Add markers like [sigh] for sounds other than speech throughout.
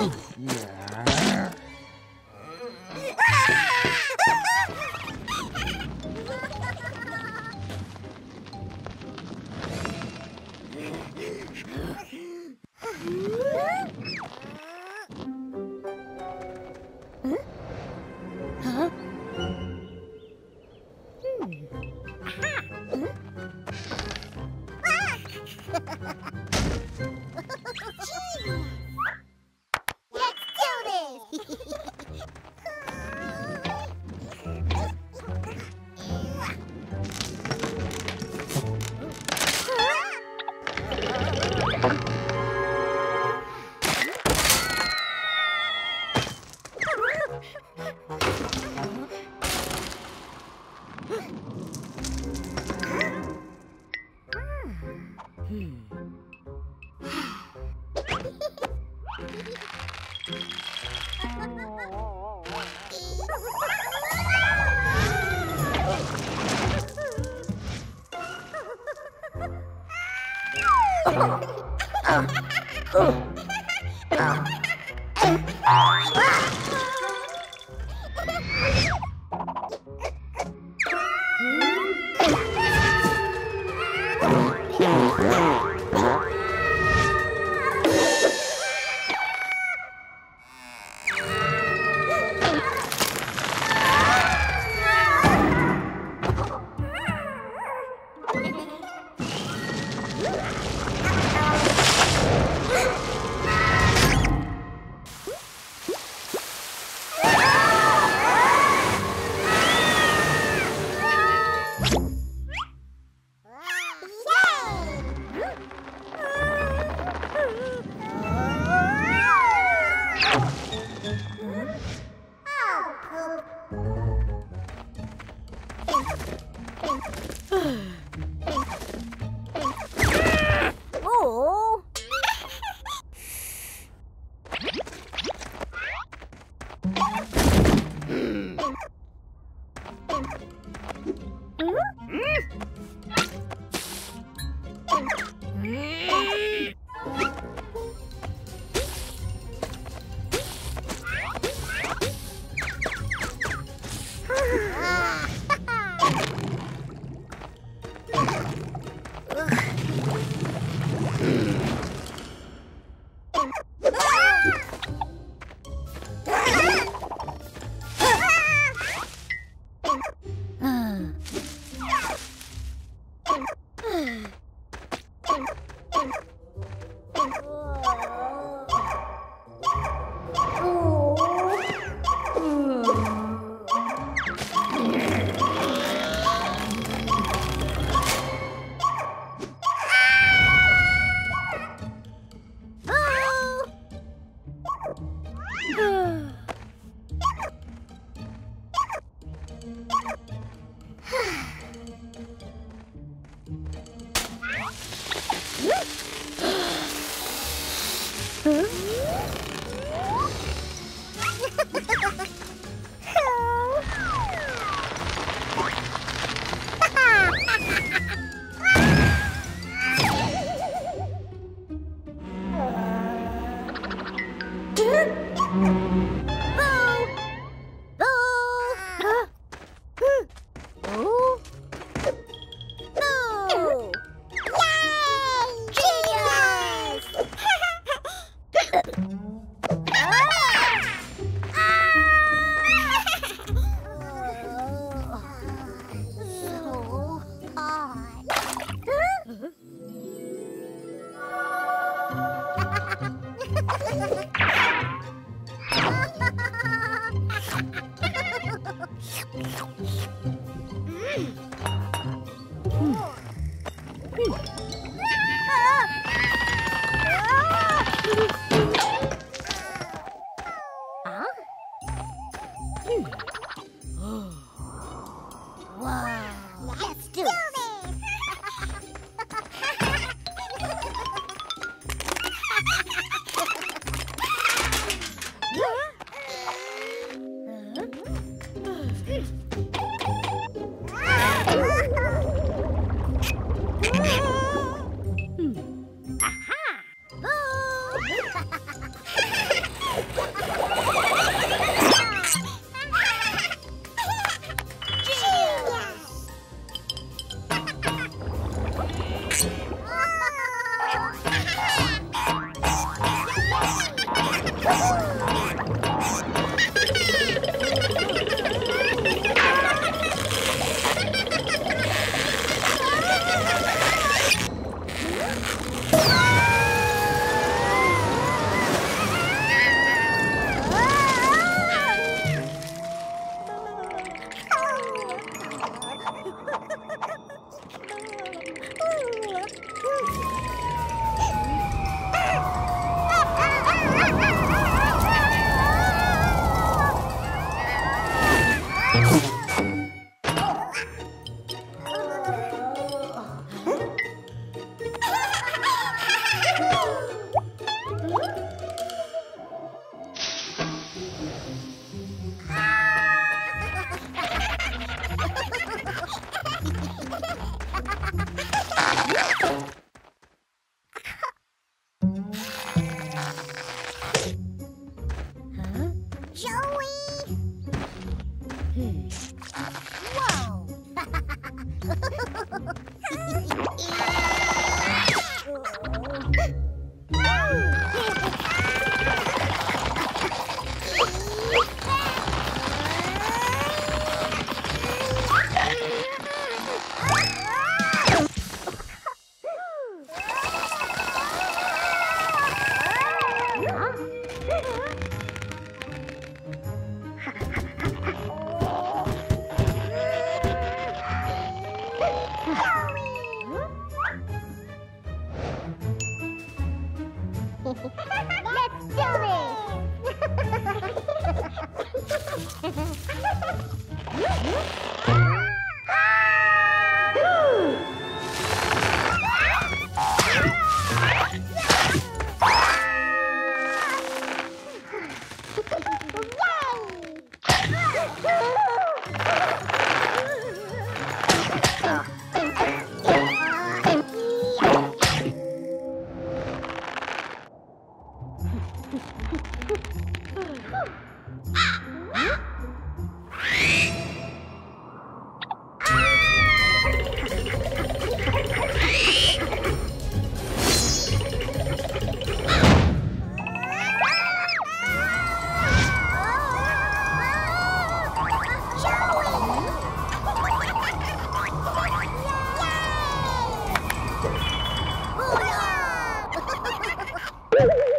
Let's This!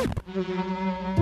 Música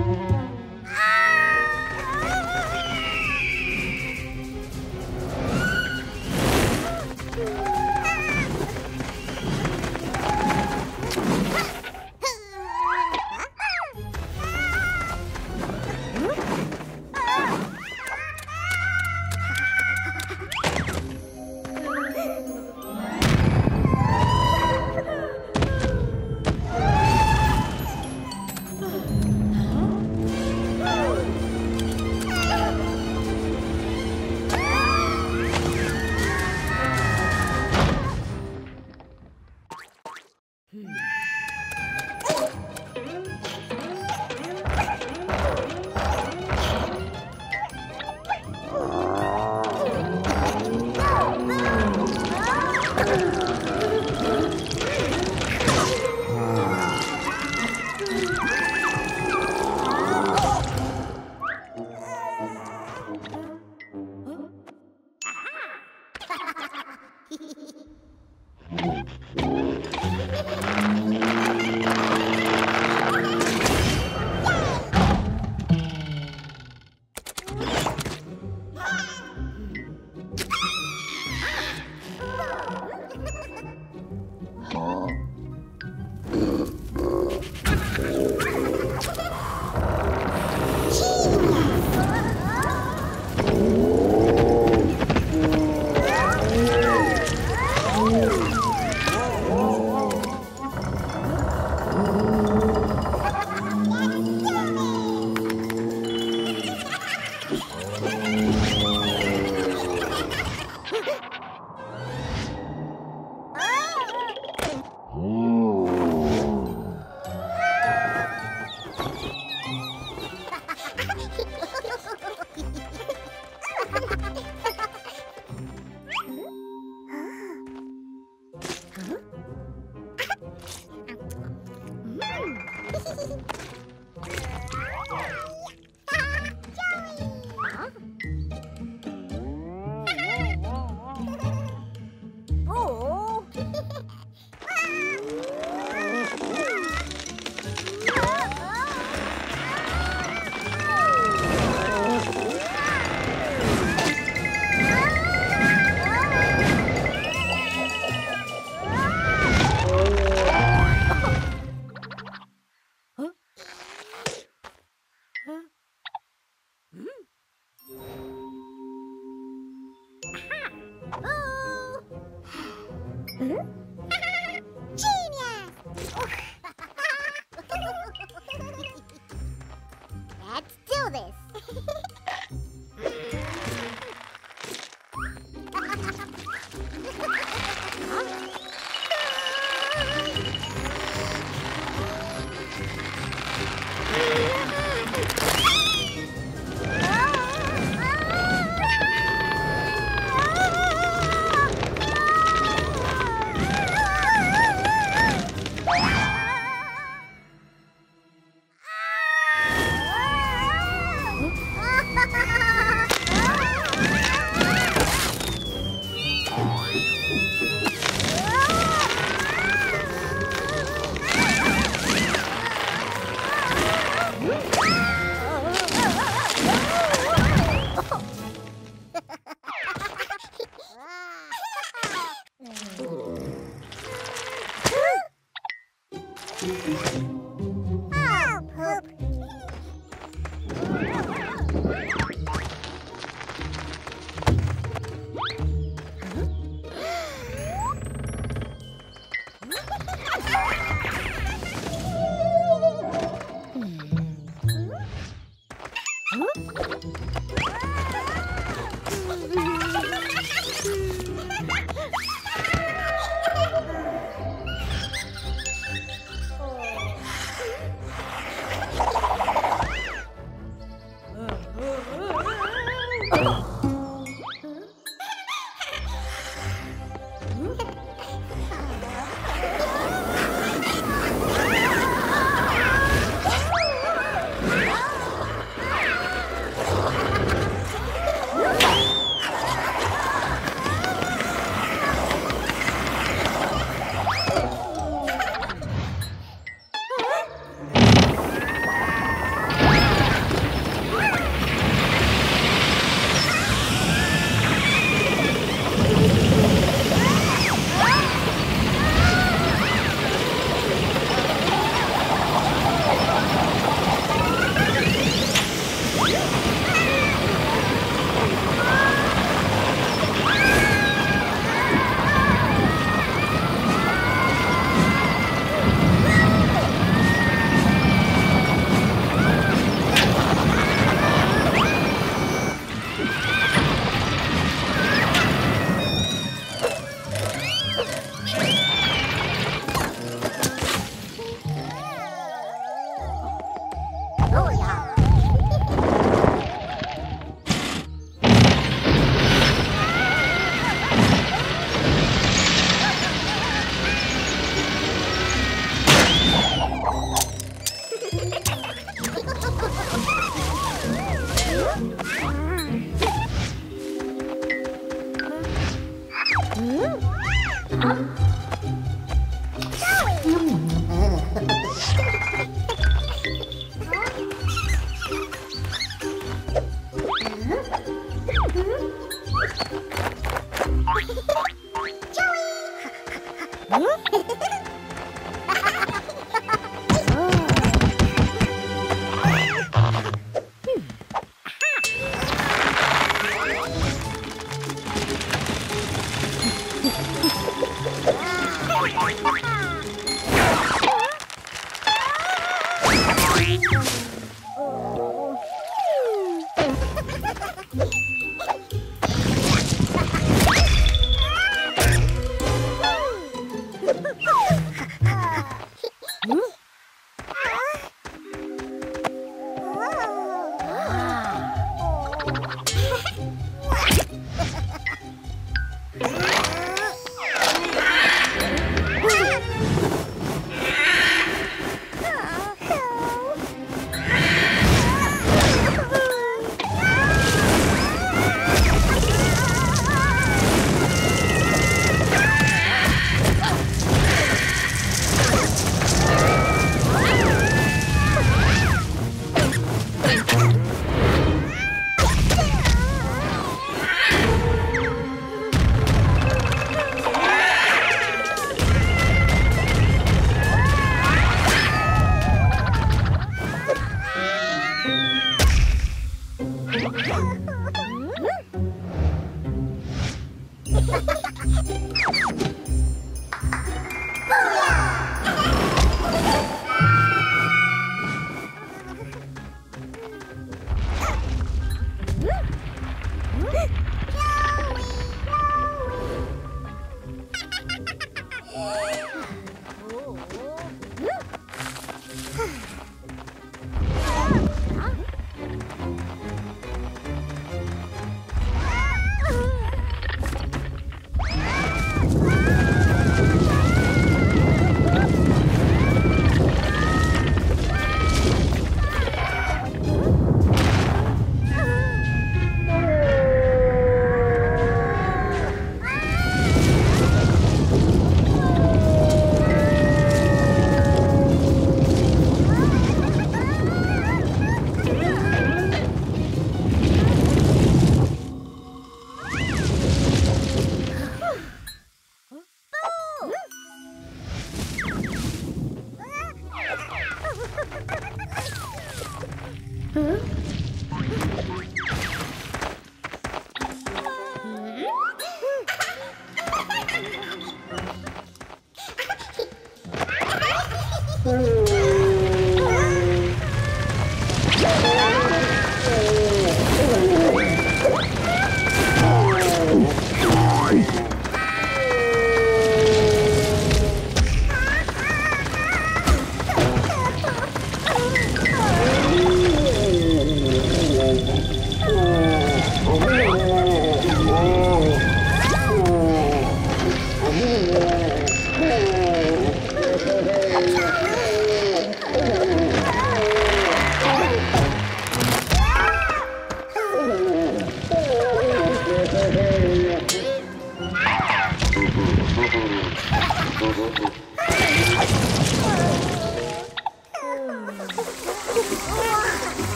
Oh!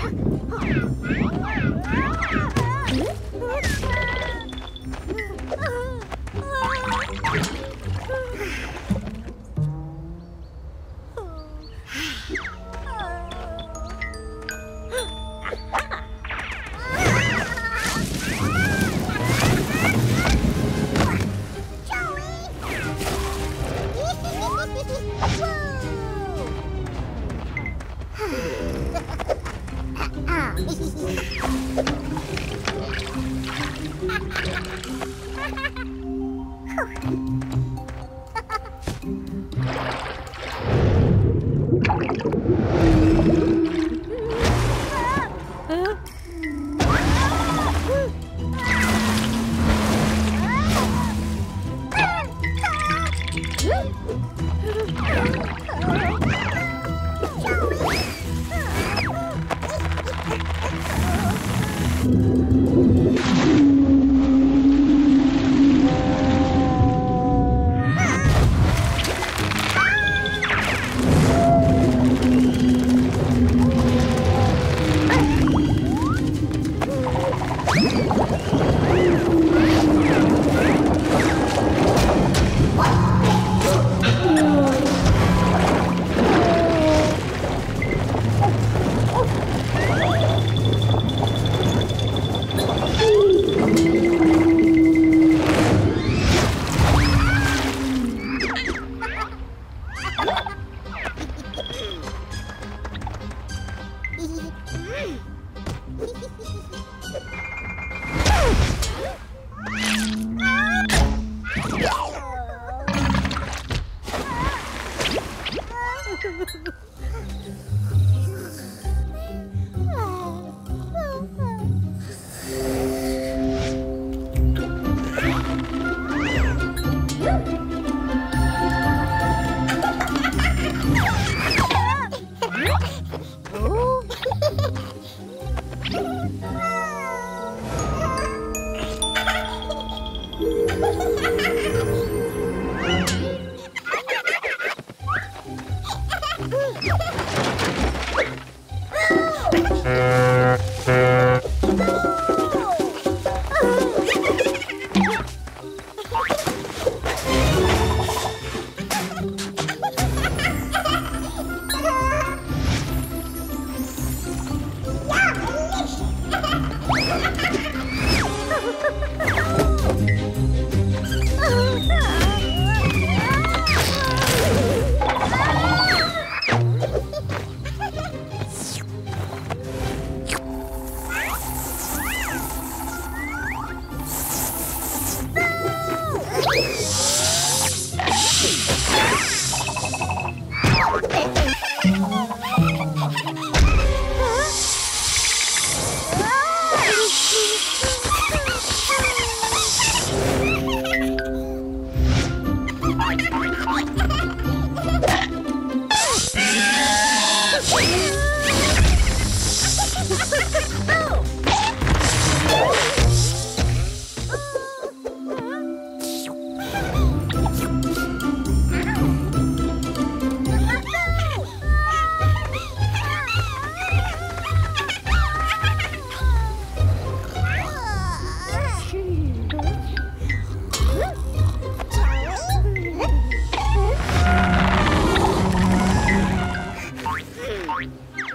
看哈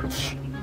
Ouch.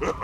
Go,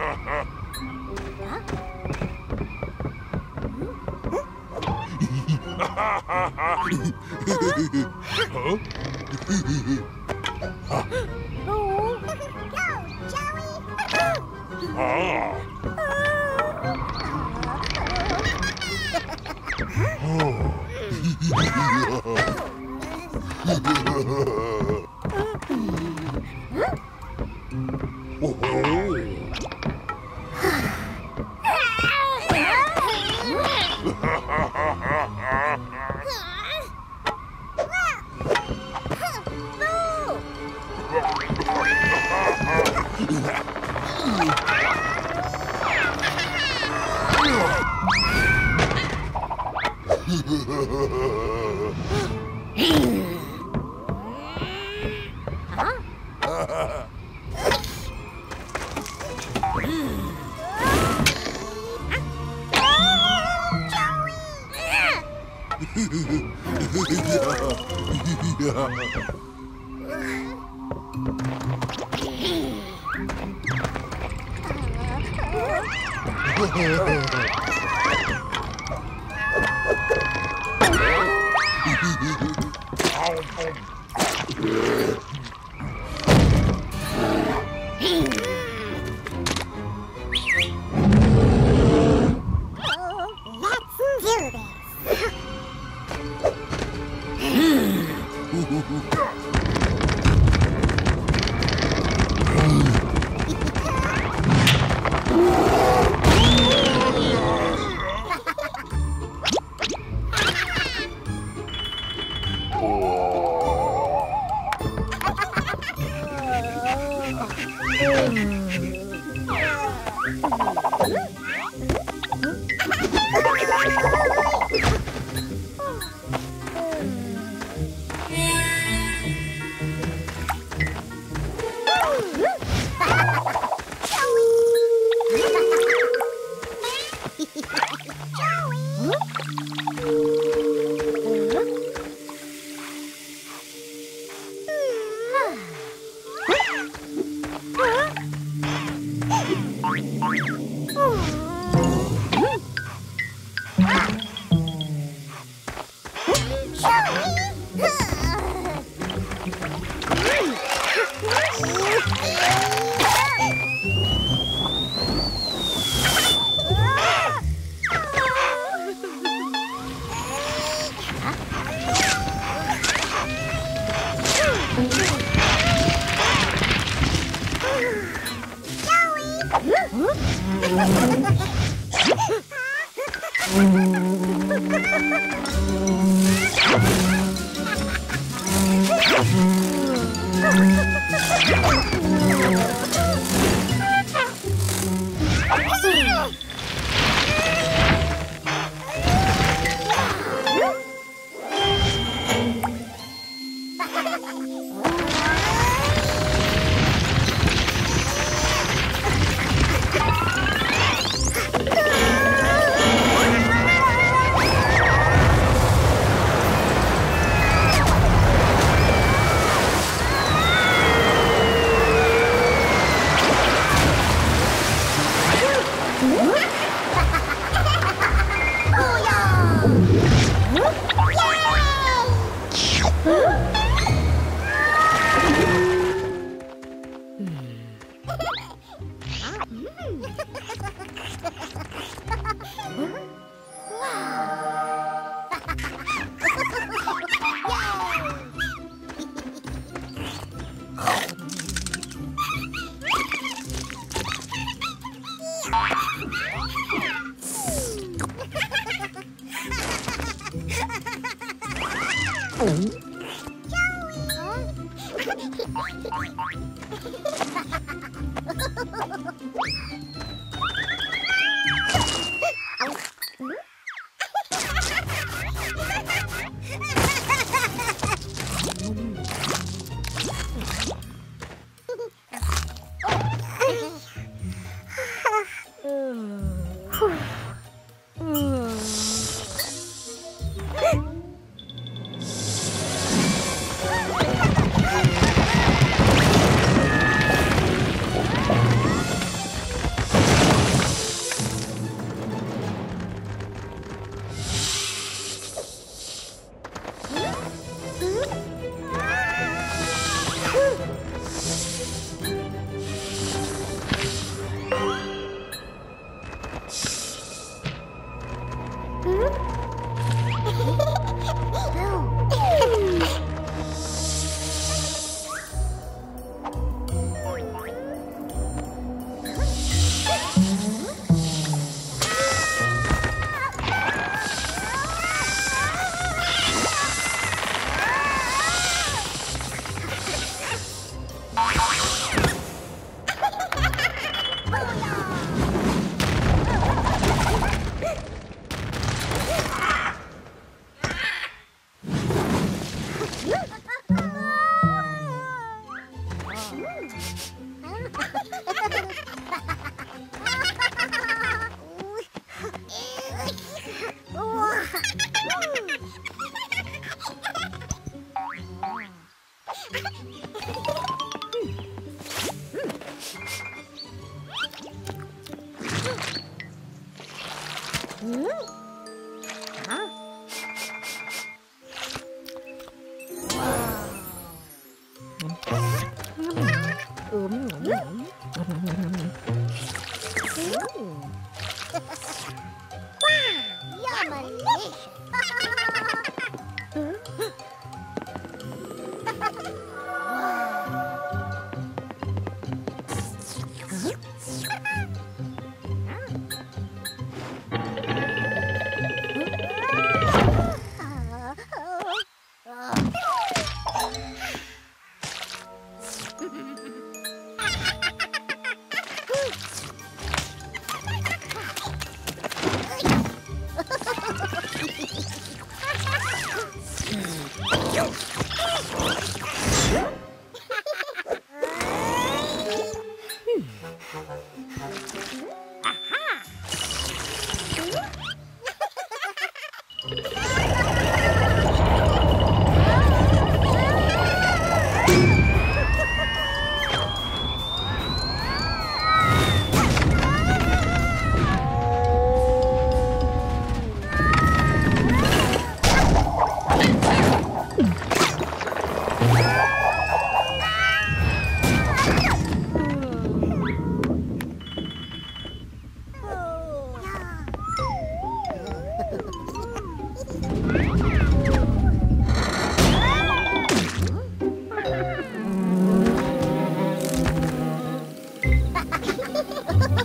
Mm. [laughs]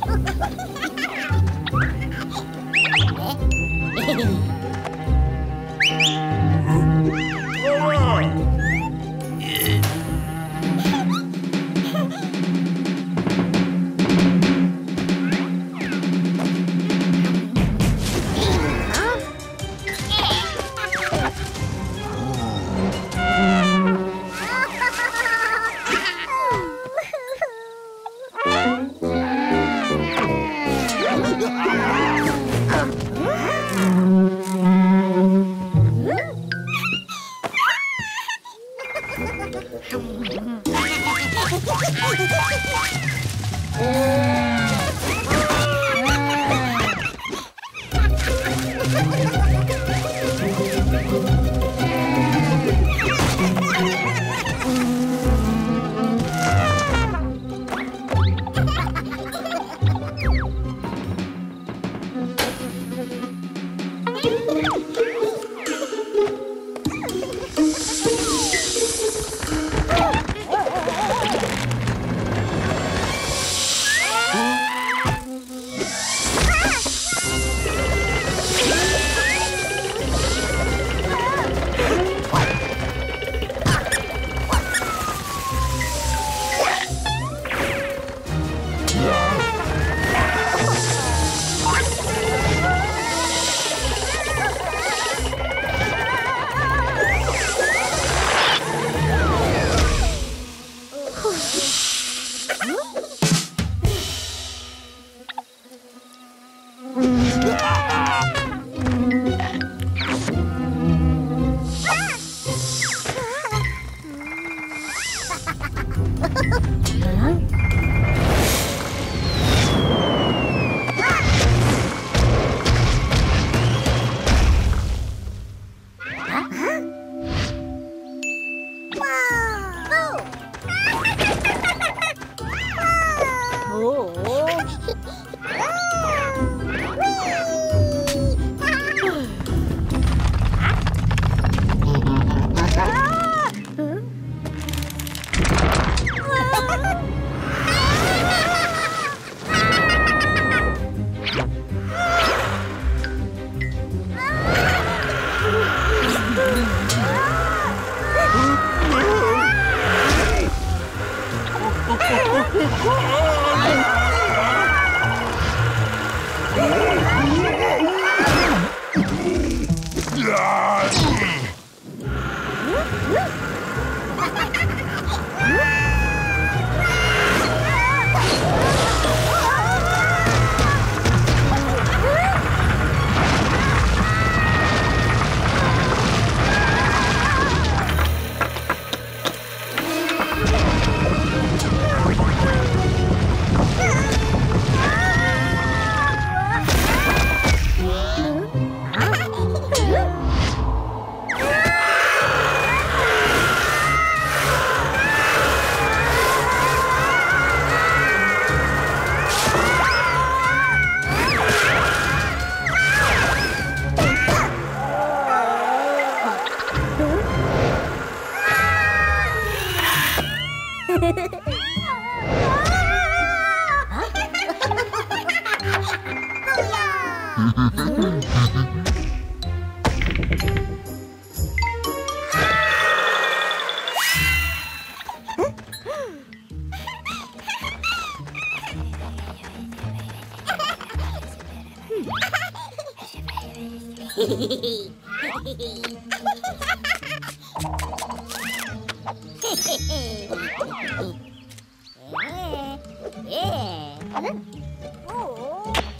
Ha ha ha!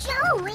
Joey!